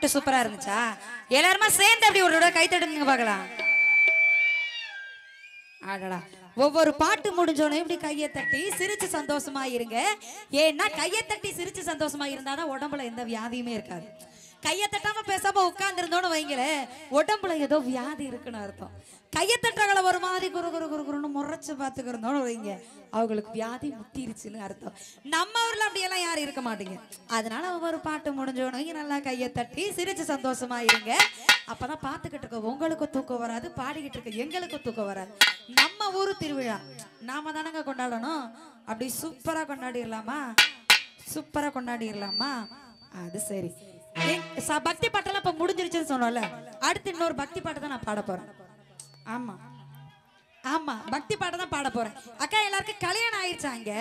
பாட்டு சூப்பரா இருந்துச்சா? எல்லாருமா சேர்ந்து அப்படி ஒரு கை தட்டுங்க பார்க்கலாம். அடடா ஒவ்வொரு பாட்டு முடிஞ்சோடனே இப்படி கையை தட்டி சிரிச்சு சந்தோஷமா இருங்க. ஏன்னா கையை தட்டி சிரிச்சு சந்தோஷமா இருந்தாதான் உடம்புல எந்த வியாதியுமே இருக்காது. கையை தட்டாம பேசாம உட்கார்ந்து இருந்தோன்னு வைங்களேன் உடம்புல ஏதோ வியாதி இருக்குன்னு அர்த்தம். கையை ஒரு மாதிரி குரு குரு குரு குருன்னு முறைச்சு பார்த்துக்கிறதோன்னு வைங்க. அவங்களுக்கு வியாதி முத்திருச்சுன்னு அர்த்தம். நம்ம ஊரில் அப்படியெல்லாம் யாரும் இருக்க மாட்டீங்க. அதனால ஒவ்வொரு பாட்டு முடிஞ்சோடனே நல்லா கையை தட்டி சிரிச்சு சந்தோஷமா இருங்க. அப்பதான் பார்த்துக்கிட்டு இருக்க உங்களுக்கும் தூக்கம் வராது பாடிக்கிட்டு இருக்க எங்களுக்கும் தூக்கம் வராது. நம்ம ஊர் திருவிழா. நாம தானங்க கொண்டாடணும்? அப்படி சூப்பரா கொண்டாடிடலாமா? சூப்பரா கொண்டாடிடலாமா? அது சரி. பக்தி பாட்டெல்லாம் இப்ப முடிஞ்சிருச்சுன்னு சொன்னோம்ல. அடுத்து இன்னொரு பக்தி பாட்டு தான் நான் பாட போறேன். ஆமா. ஆமா பக்தி பாட்டை தான் பாட போறேன். அக்கா எல்லாருக்கும் கல்யாணம் ஆயிடுச்சா இங்க?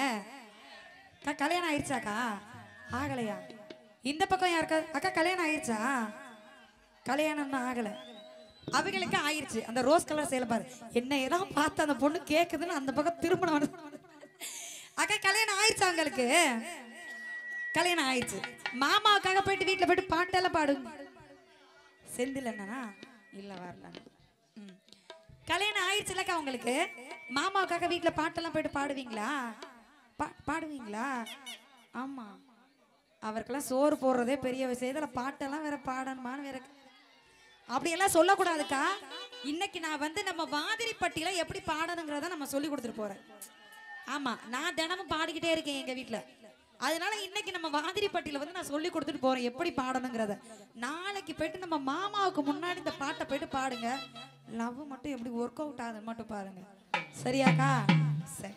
அக்கா கல்யாணம் ஆயிடுச்சாக்கா ஆகலையா? இந்த பக்கம் யாருக்கா? அக்கா கல்யாணம் ஆயிடுச்சா கல்யாணம் தான் ஆகல. அவங்களுக்கு ஆயிடுச்சு அந்த ரோஸ் கலர் சேலை பாரு. என்ன ஏதாவது பார்த்து அந்த பொண்ணு கேக்குதுன்னு அந்த பக்கம் திருமணம் அக்கா கல்யாணம் ஆயிடுச்சா உங்களுக்கு? கல்யாணம் ஆயிடுச்சு மாமாவுக்காக போயிட்டு வீட்டுல போயிட்டு பாட்டெல்லாம் பாடுங்க செந்தில் என்னன்னா இல்ல வரல. கல்யாணம் ஆயிடுச்சுலக்கா உங்களுக்கு? மாமாவுக்காக வீட்டில் பாட்டெல்லாம் போயிட்டு பாடுவீங்களா? பா- பாடுவீங்களா? ஆமாம் அவருக்கெல்லாம் சோறு போடுறதே பெரிய விஷயம். பாட்டெல்லாம் வேற பாடணுமான்னு வேற அப்படியெல்லாம் சொல்லக்கூடாதுக்கா. இன்னைக்கு நான் வந்து நம்ம வாதிரிப்பட்டியில எப்படி பாடணுங்கிறத நம்ம சொல்லி கொடுத்துட்டு போறேன். ஆமா நான் தினமும் பாடிக்கிட்டே இருக்கேன் எங்க வீட்டில் அதனால இன்னைக்கு நம்ம வாதிரிப்பட்டியில வந்து நான் சொல்லி கொடுத்துட்டு போறேன் எப்படி பாடணுங்கிறத. நாளைக்கு போயிட்டு நம்ம மாமாவுக்கு முன்னாடி இந்த பாட்டை போயிட்டு பாடுங்க. லவ் மட்டும் எப்படி ஒர்க் அவுட் ஆகுதுன்னு மட்டும் பாருங்க. சரியாக்கா? சரி.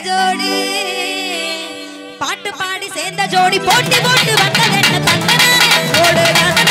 ஜோடி பாட்டு பாடி சேர்ந்த ஜோடி போட்டி போட்டு வந்தது என்ன தந்தனானே ஓடு நானே